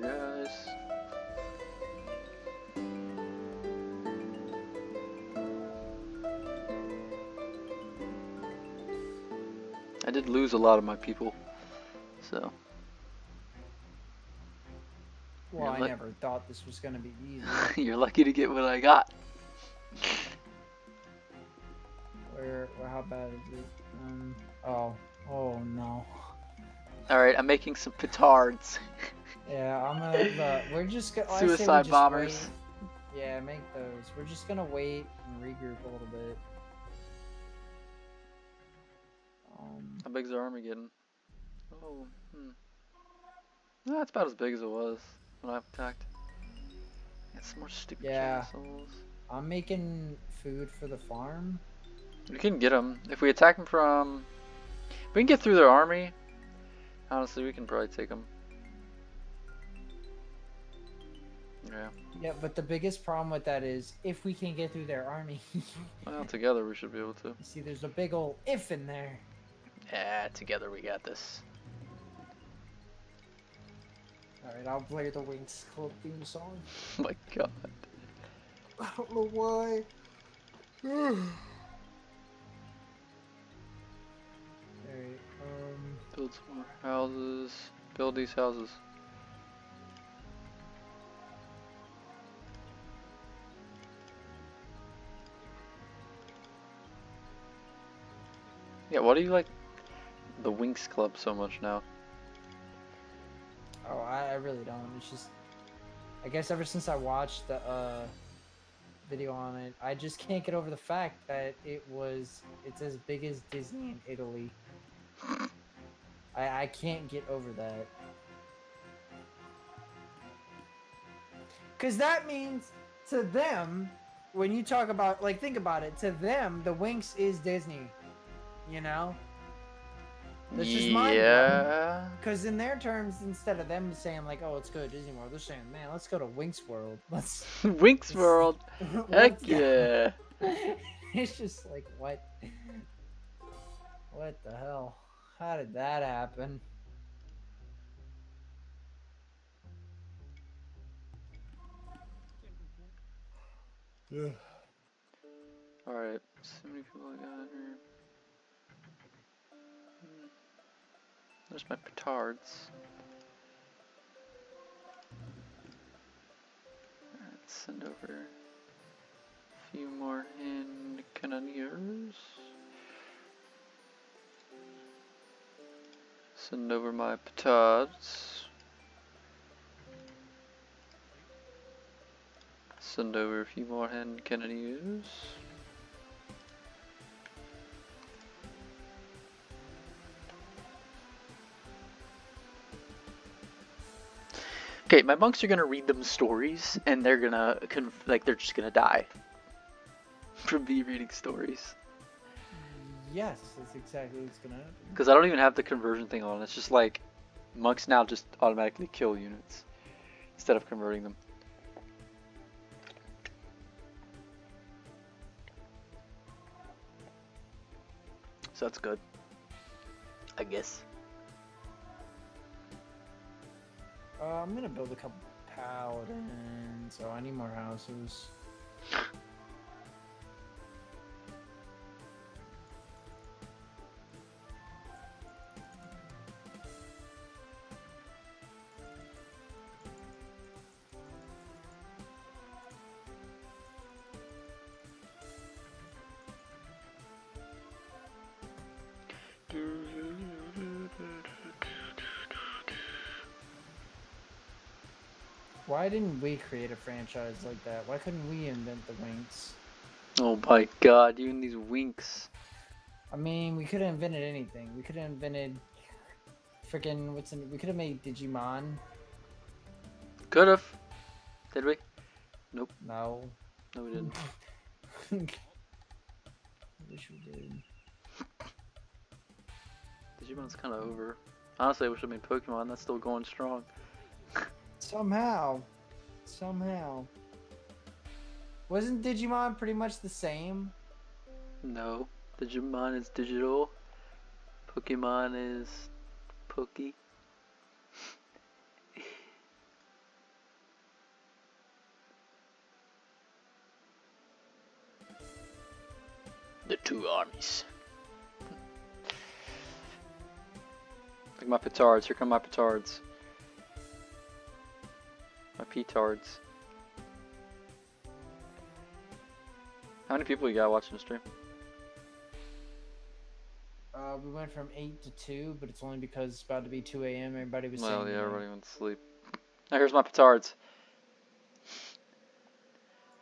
guys. I did lose a lot of my people, so. Well, I never thought this was gonna be easy. You're lucky to get what I got. Where, where, how bad is it? Um, oh, oh no. Alright, I'm making some petards. Yeah, I'm gonna. Look, we're just gonna. I Suicide just bombers. wait. Yeah, make those. We're just gonna wait and regroup a little bit. Um, How big's our army getting? Oh, hmm. No, it's about as big as it was when I attacked. Some more stupid Yeah. assholes. I'm making food for the farm. We can get them. If we attack them from... if we can get through their army. Honestly, we can probably take them. Yeah. Yeah, but the biggest problem with that is if we can get through their army. Well, together we should be able to. see, there's a big old if in there. Yeah, together we got this. All right, I'll play the Winx Club theme song. Oh my god. I don't know why. Alright, um, Build some more houses. Build these houses. Yeah, why do you like the Winx Club so much now? oh, I, I really don't. It's just, I guess ever since I watched the uh, video on it, I just can't get over the fact that it was, it's as big as Disney in Italy. I, I can't get over that. Because that means to them, when you talk about, like, think about it, to them, the Winx is Disney. You know? This just mind-blowing. yeah. Because in their terms, instead of them saying like, "Oh, let's go to Disney World," they're saying, "Man, let's go to Winx World." Let's. Winx World. Heck yeah. it's just like what? What the hell? How did that happen? Yeah. Alright, so many people I got here. There's my petards. Alright, send over a few more hand cannoneers. Send over my petards. Send over a few more hand cannoneers. Okay, my monks are gonna read them stories, and they're gonna like they're just gonna die from me reading stories. Yes, that's exactly what's gonna happen. Because I don't even have the conversion thing on. It's just like monks now just automatically kill units instead of converting them. So that's good. I guess. Uh, I'm gonna build a couple paladins, so I need more houses. Why didn't we create a franchise like that? Why couldn't we invent the Winx? Oh my god, even these Winx. I mean, we could have invented anything. We could have invented freaking what's in. We could have made Digimon. Could have. Did we? Nope. No. No, we didn't. I Wish we did. Digimon's kind of over. Honestly, I wish I made Pokemon. That's still going strong. Somehow. Somehow. Wasn't Digimon pretty much the same? No. Digimon is digital. Pokemon is Pokey. the two armies. Like my petards, here come my petards. Petards. How many people you got watching the stream? Uh, we went from 8 to 2, but it's only because it's about to be 2 a.m. Everybody was Well, yeah, everybody went to sleep. Now here's my petards.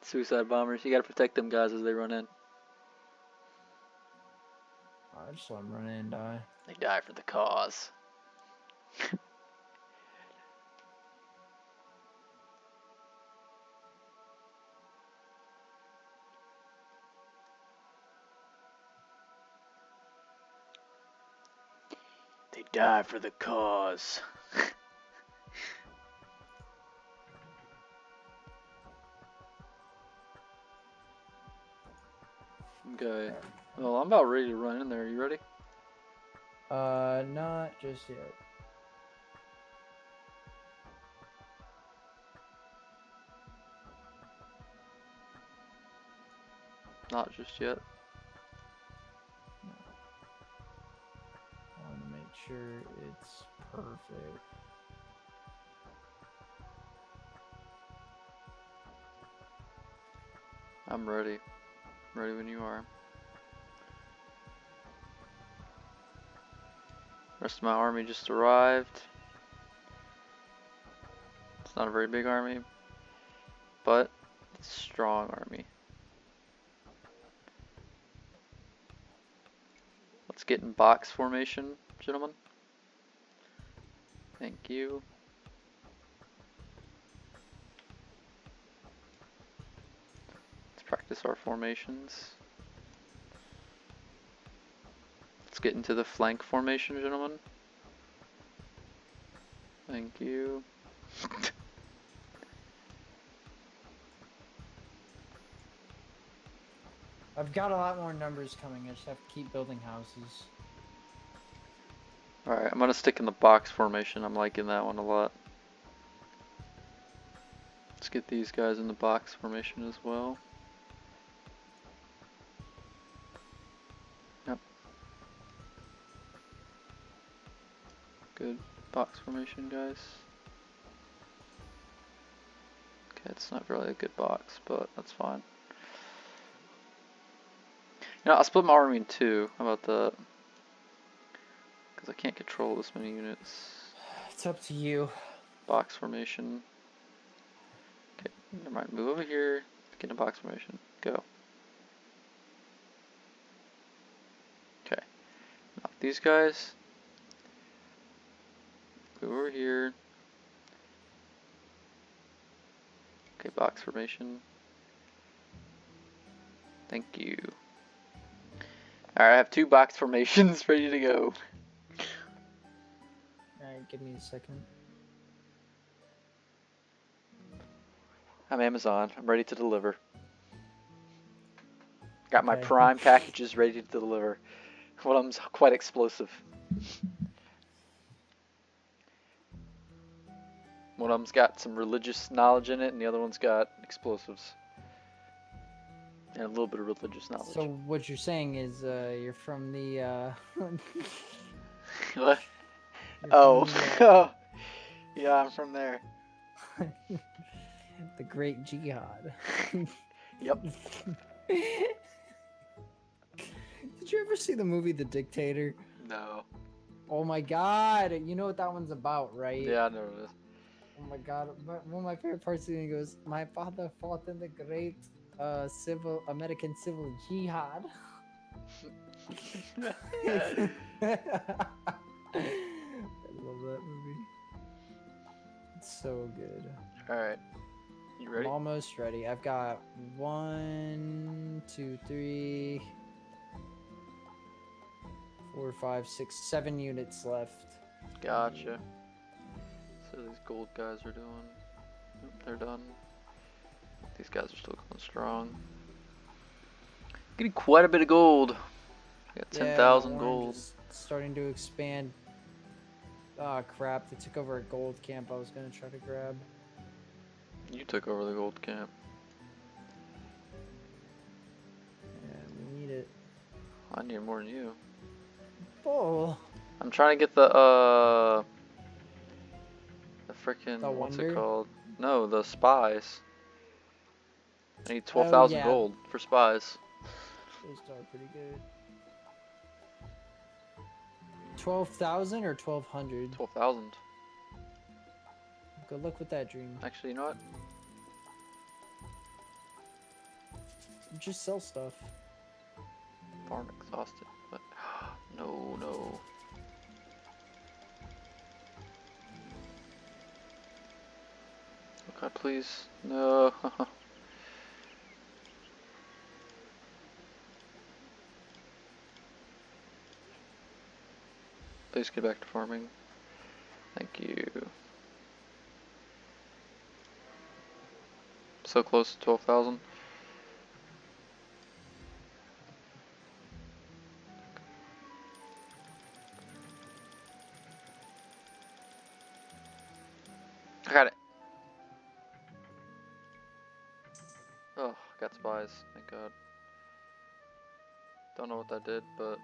Suicide bombers. You gotta protect them guys as they run in. I just let them run in and die. They die for the cause. die for the cause. okay. Well, I'm about ready to run in there. Are you ready? Uh, not just yet. Not just yet. Sure it's perfect. I'm ready. Ready when you are. Rest of my army just arrived. It's not a very big army, but it's a strong army. Let's get in box formation, gentlemen. Thank you. Let's practice our formations. Let's get into the flank formation, gentlemen. Thank you. I've got a lot more numbers coming. I just have to keep building houses. Alright, I'm gonna stick in the box formation. I'm liking that one a lot. Let's get these guys in the box formation as well. Yep. Good box formation, guys. Okay, it's not really a good box, but that's fine. You know, I'll split my army in two. How about that? Because I can't control this many units. It's up to you. Box formation. Okay, never mind. Move over here. Get in a box formation. Go. Okay. Now these guys. Move over here. Okay, box formation. Thank you. Alright, I have two box formations ready to go. Give me a second. I'm Amazon. I'm ready to deliver. Got my Okay. prime packages ready to deliver. One of them's quite explosive. One of them's got some religious knowledge in it, and the other one's got explosives. And a little bit of religious knowledge. So what you're saying is uh, you're from the uh, what? You're Oh. from the. Yeah, I'm from there. the Great Jihad. Yep. Did you ever see the movie The Dictator? No. Oh my god, you know what that one's about, right? Yeah, I know this. Oh my god, one of my favorite parts is when he goes, "My father fought in the great uh, civil American civil jihad." So good. Alright. You ready? I'm almost ready. I've got one, two, three, four, five, six, seven units left. Gotcha. So these gold guys are doing. They're done. These guys are still going strong. Getting quite a bit of gold. I got Yeah, ten thousand orange gold. Starting to expand. Ah, crap! They took over a gold camp. I was gonna try to grab. You took over the gold camp. Yeah, we need it. I need more than you. Oh, I'm trying to get the uh the freaking what's it called? No, the spies. I need twelve thousand Oh, yeah. gold for spies. those are pretty good. Twelve thousand or twelve hundred? Twelve thousand. Good luck with that dream. Actually, you know what? Just sell stuff. Farm exhausted, but no, no. Oh God, please, no. please get back to farming. Thank you. So close to twelve thousand. I got it. Oh, got spies. Thank God. Don't know what that did, but.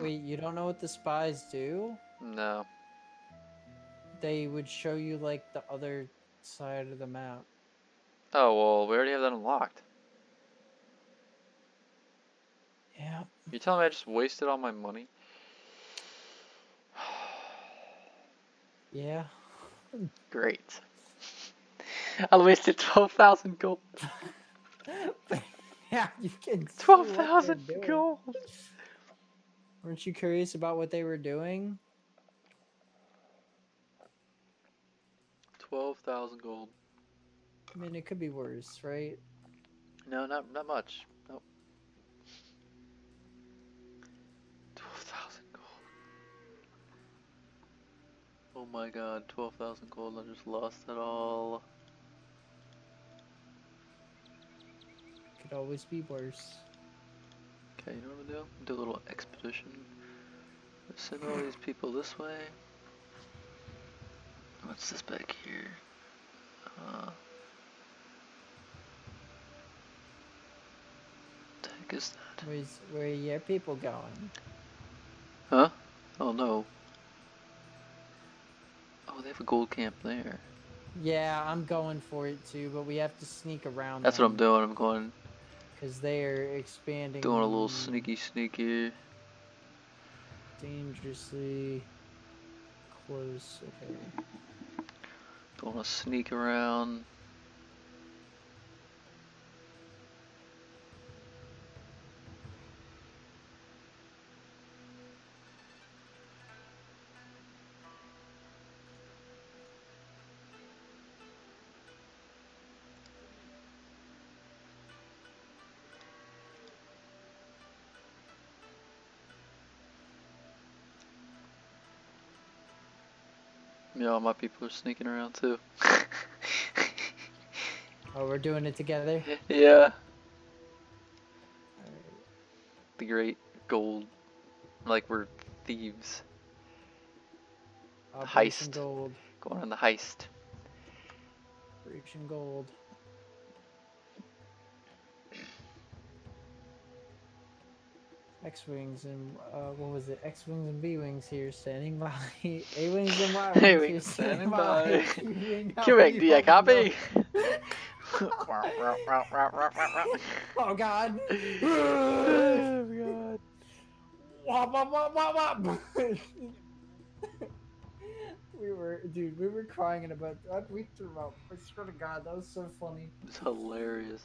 Wait, you don't know what the spies do? No. They would show you like the other side of the map. Oh well, we already have that unlocked. Yeah. You telling me I just wasted all my money? Yeah. Great. I wasted twelve thousand gold. yeah, you can. see Twelve what they're thousand doing. gold. Weren't you curious about what they were doing? Twelve thousand gold. I mean, it could be worse, right? No, not not much. Nope. Twelve thousand gold. Oh my god, twelve thousand gold, I just lost it all. Could always be worse. Okay, you know what I'm gonna do? Do a little expedition. Send all these people this way. What's this back here? Uh, the heck is that? Where's where are your people going? Huh? Oh no. Oh, they have a gold camp there. Yeah, I'm going for it too, but we have to sneak around. That's what I'm doing. I'm going, Because they are expanding. doing a little sneaky sneaky. Dangerously close. Okay. Don't want to sneak around. Yeah, all my people are sneaking around too. Oh, we're doing it together. yeah, the great gold, like we're thieves Operation Heist. Gold. going on the heist. Operation Gold. X-wings and uh, what was it? X-wings and B-wings here standing by. A-wings and Y-wings here standing by. Correct, you do copy? Oh God! oh god. Wop, wop, wop, wop, wop. we were, dude, we were crying in about. uh, We threw up. I swear to God, that was so funny. It's hilarious.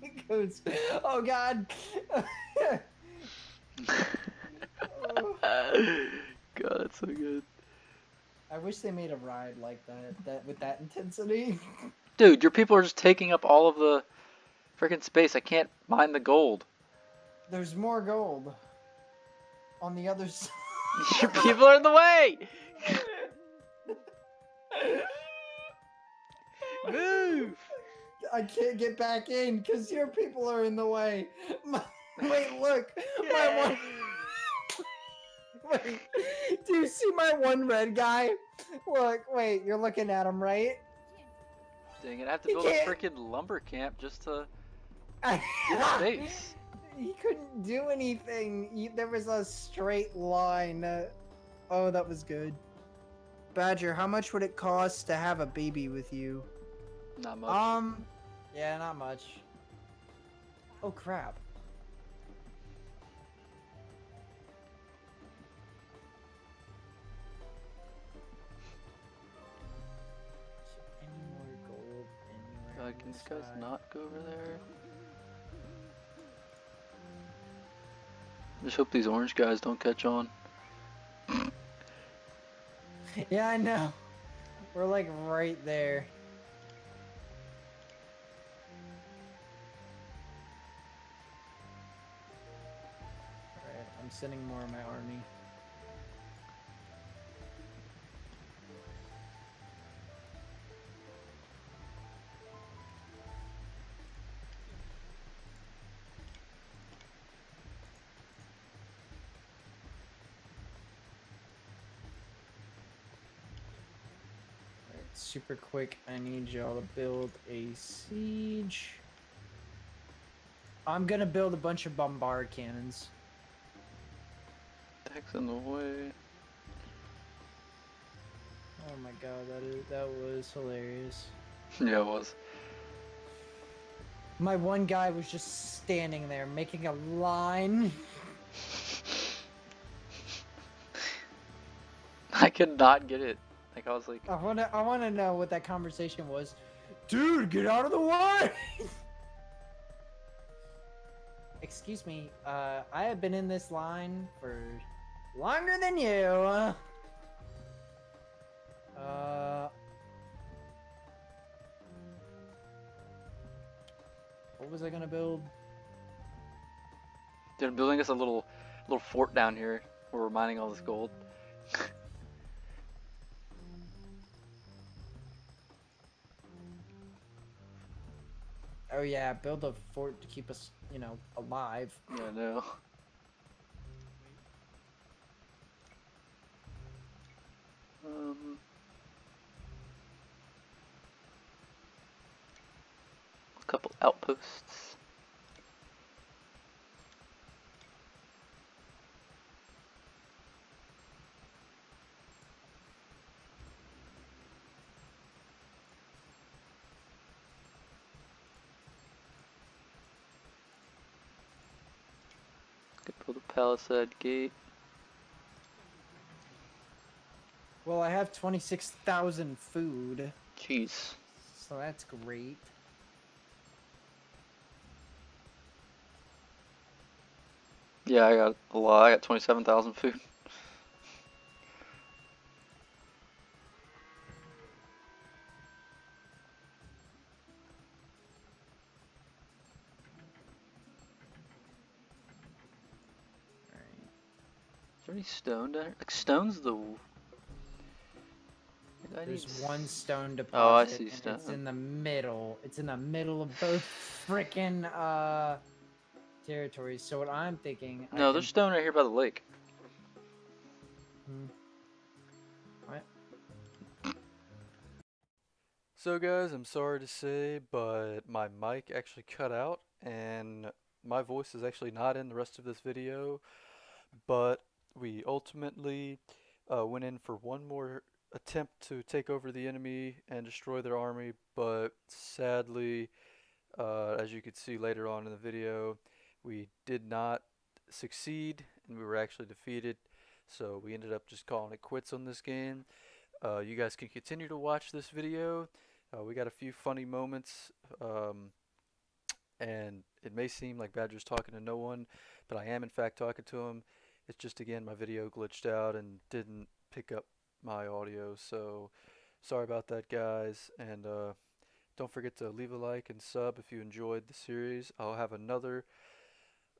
He goes, "Oh God." God, that's so good. I wish they made a ride like that, that with that intensity. Dude, your people are just taking up all of the freaking space. I can't mine the gold. There's more gold on the other side. Your people are in the way. Move. I can't get back in because your people are in the way. My, wait, look, my one, wait, do you see my one red guy? Look, wait, you're looking at him, right? Dang it, I have to build a freaking lumber camp just to get space. He couldn't do anything. He, there was a straight line. Uh, oh, that was good. Badger, how much would it cost to have a baby with you? Not much. Um, yeah, not much. Oh crap. Any more gold anywhere God, can the these guys sky? not go over there? Just hope these orange guys don't catch on. Yeah, I know. We're like right there. Alright, I'm sending more of my army. Super quick, I need y'all to build a siege. I'm gonna build a bunch of bombard cannons. Deck's in the way. Oh my god, that is that was hilarious. yeah, it was. My one guy was just standing there making a line. I could not get it. Like I was like, I wanna I wanna know what that conversation was. Dude, get out of the way! Excuse me, uh, I have been in this line for longer than you. Uh, what was I gonna build? they're building us a little, little fort down here where we're mining all this gold. Oh yeah, build a fort to keep us, you know, alive. Yeah, I know. Um, a couple outposts. Could build a palisade gate. Well, I have 26,000 food, Jeez. so that's great. Yeah, I got a lot. I got 27,000 food. Stone down? Like, stone's the. w- I There's need one stone deposit. Oh, I see and It's in the middle. It's in the middle of both frickin' uh territories. So what I'm thinking. I No, can- there's stone right here by the lake. Hmm. What? So guys, I'm sorry to say, but my mic actually cut out and my voice is actually not in the rest of this video, but we ultimately uh, went in for one more attempt to take over the enemy and destroy their army, but sadly, uh, as you could see later on in the video, we did not succeed and we were actually defeated, so we ended up just calling it quits on this game. Uh, you guys can continue to watch this video. Uh, we got a few funny moments, um, and it may seem like Badger's talking to no one, but I am in fact talking to him. It's just again my video glitched out and didn't pick up my audio, so sorry about that, guys. And uh, don't forget to leave a like and sub if you enjoyed the series. I'll have another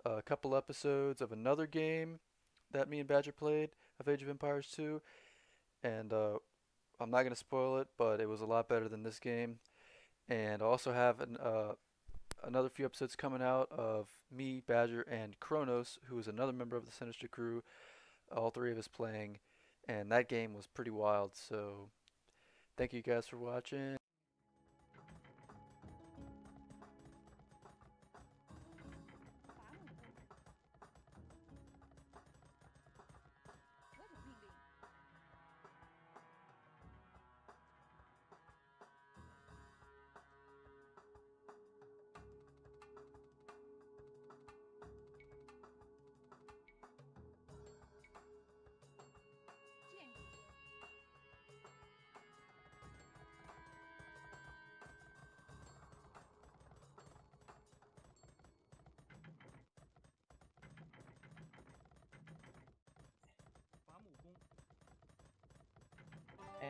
uh, couple episodes of another game that me and Badger played of Age of Empires 2, and uh, I'm not going to spoil it, but it was a lot better than this game. And I also have an, uh, another few episodes coming out of me, Badger, and Kronos, who is another member of the Sinister Crew, all three of us playing, and that game was pretty wild. So, thank you guys for watching.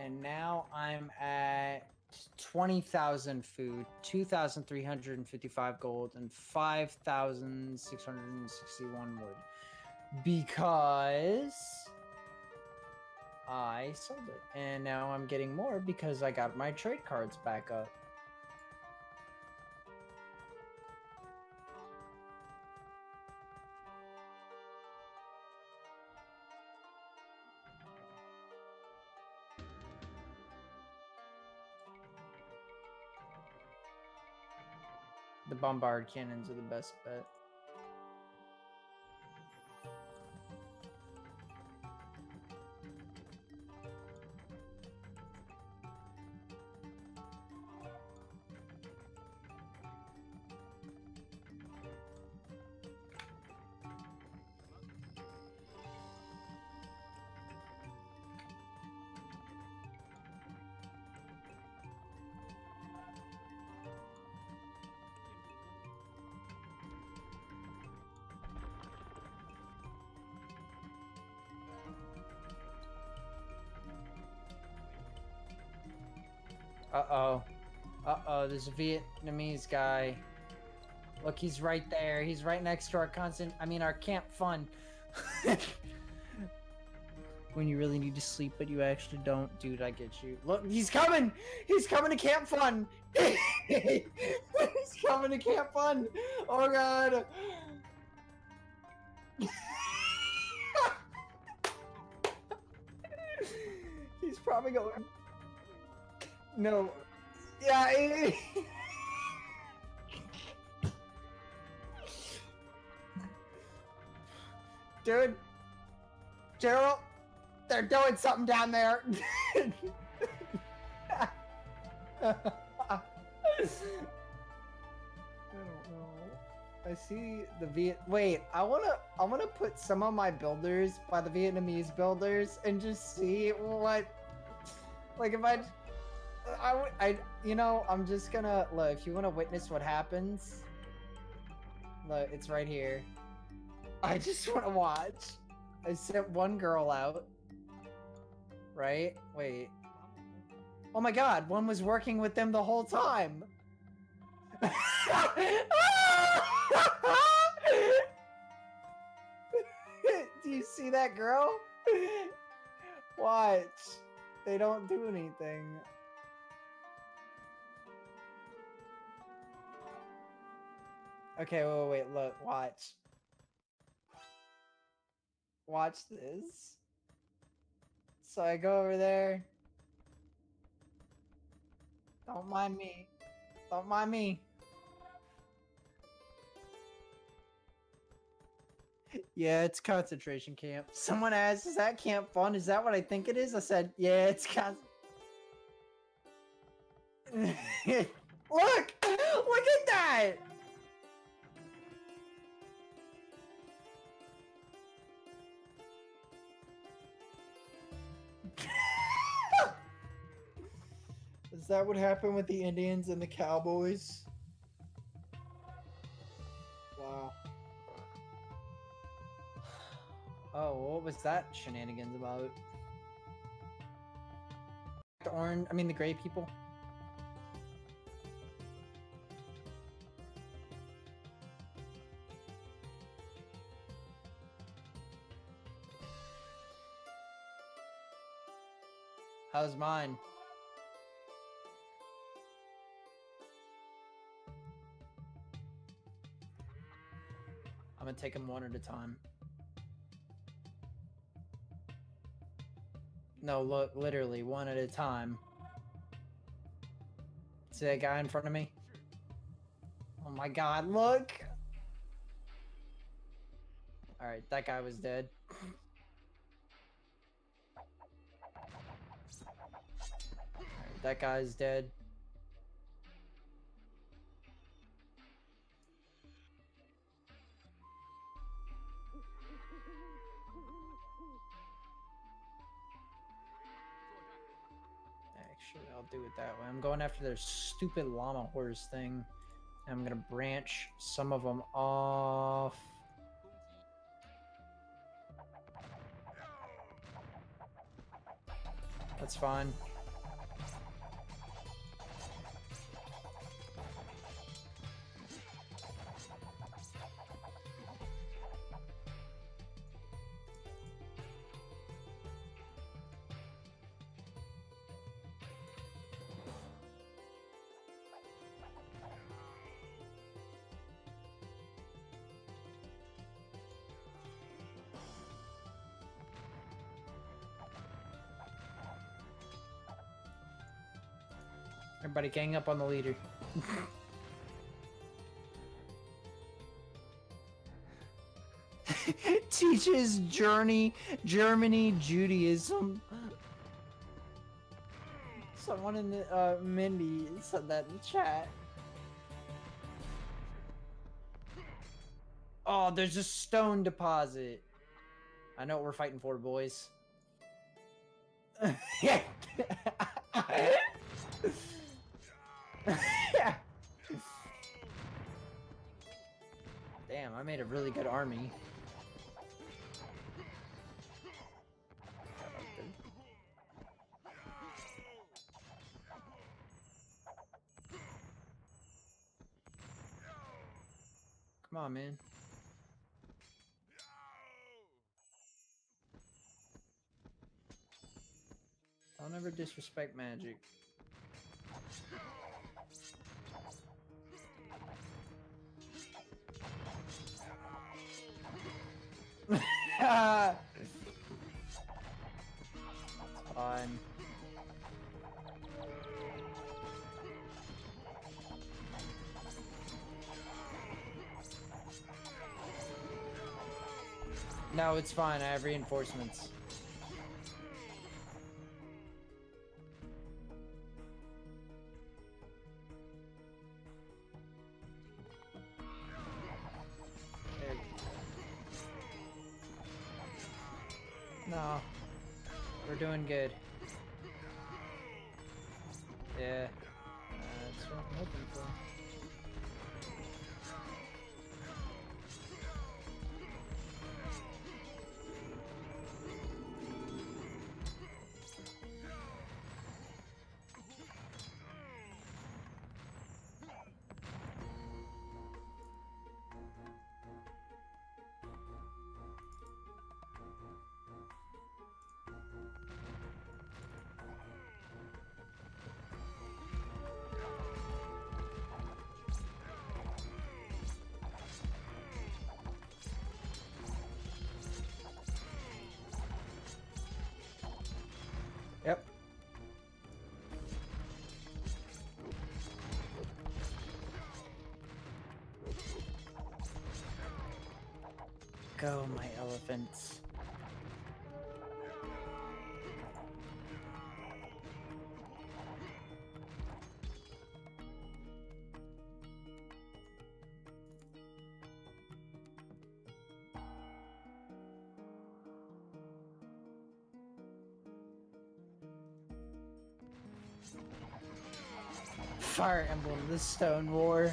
And now I'm at 20,000 food, 2,355 gold, and 5,661 wood. Because I sold it. And now I'm getting more because I got my trade carts back up. Bombard cannons are the best bet. Uh oh. Uh oh, there's a Vietnamese guy. Look, he's right there. He's right next to our constant. I mean, our camp fun. when you really need to sleep, but you actually don't, dude. I get you. Look, he's coming. He's coming to camp fun. he's coming to camp fun. Oh god. he's probably going. No. Yeah. eh, Dude. Gerald. They're doing something down there. I don't know. I see the Viet. Wait, I wanna. I wanna put some of my builders by the Vietnamese builders and just see what. Like if I. I, I, you know, I'm just gonna look. If you want to witness what happens, look, it's right here. I just want to watch. I sent one girl out. Right? Wait. Oh my god, one was working with them the whole time. do you see that girl? Watch. They don't do anything. Okay, wait, wait, wait, look, watch. Watch this. So I go over there. Don't mind me. Don't mind me. Yeah, it's concentration camp. Someone asked, "Is that camp fun? Is that what I think it is?" I said, "Yeah, it's con." look! Look at that! Is that what happened with the Indians and the Cowboys? Wow. Oh, what was that shenanigans about? The orange, I mean the gray people. How's mine? I'm gonna take them one at a time. No, look, literally one at a time. See that guy in front of me? Oh my god, look! Alright, that guy was dead. That guy's dead. Actually, I'll do it that way. I'm going after their stupid llama horse thing. I'm gonna branch some of them off. That's fine. Everybody gang up on the leader. Teaches journey Germany Judaism. Someone in the uh Mindy said that in chat. Oh, there's a stone deposit. I know what we're fighting for, boys. yeah. Damn, I made a really good army. Come on, man. Don't ever disrespect magic. Fine. No, it's fine. I have reinforcements. No. We're doing good. Yeah. Uh, That's what I'm hoping for. Go, my elephants. Fire Emblem, the Stone War.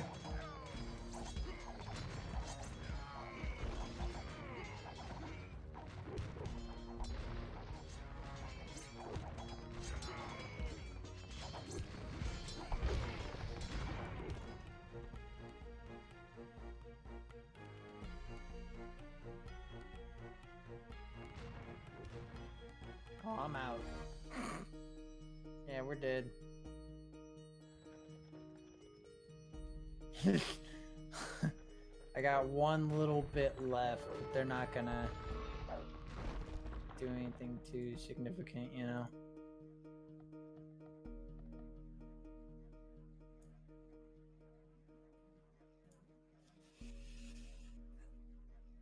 Too significant, you know.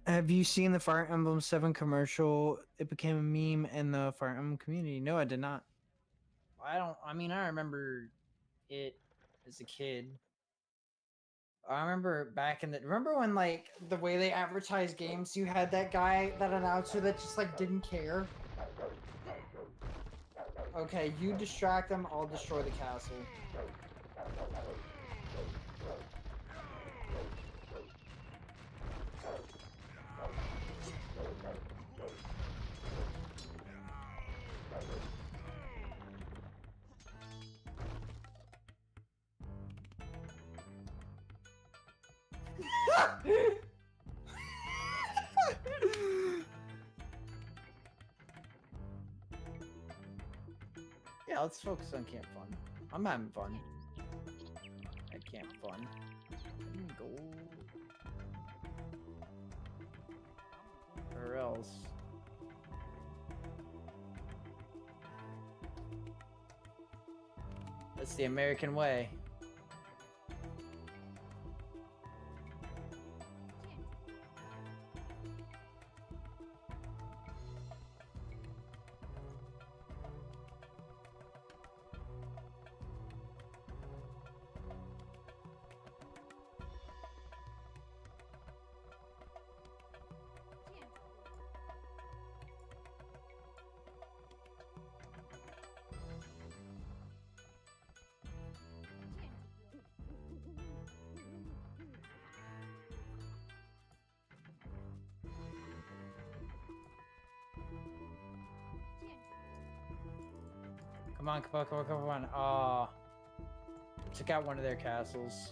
Have you seen the Fire Emblem 7 commercial? It became a meme in the Fire Emblem community. No, I did not. I don't I mean I remember it as a kid. I remember back in the remember when like the way they advertised games, you had that guy, that announcer that just like didn't care. Okay, you distract them, I'll destroy the castle. yeah, let's focus on camp fun. I'm having fun. At camp fun. Gold. Or else. That's the American way. On, come on, come on, come on. Ah. Aw. Took out one of their castles.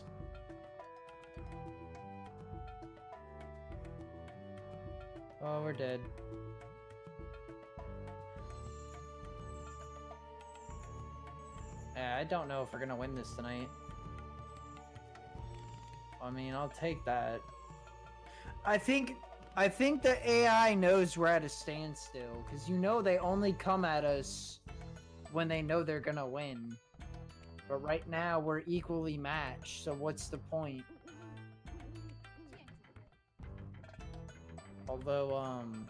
Oh, we're dead. I don't know if we're gonna win this tonight. I mean, I'll take that. I think I think the AI knows we're at a standstill because you know they only come at us when they know they're gonna win. But right now we're equally matched, so what's the point? Although, um.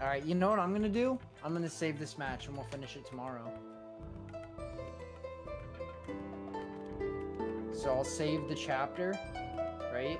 Alright, you know what I'm gonna do? I'm gonna save this match and we'll finish it tomorrow. So I'll save the chapter, right?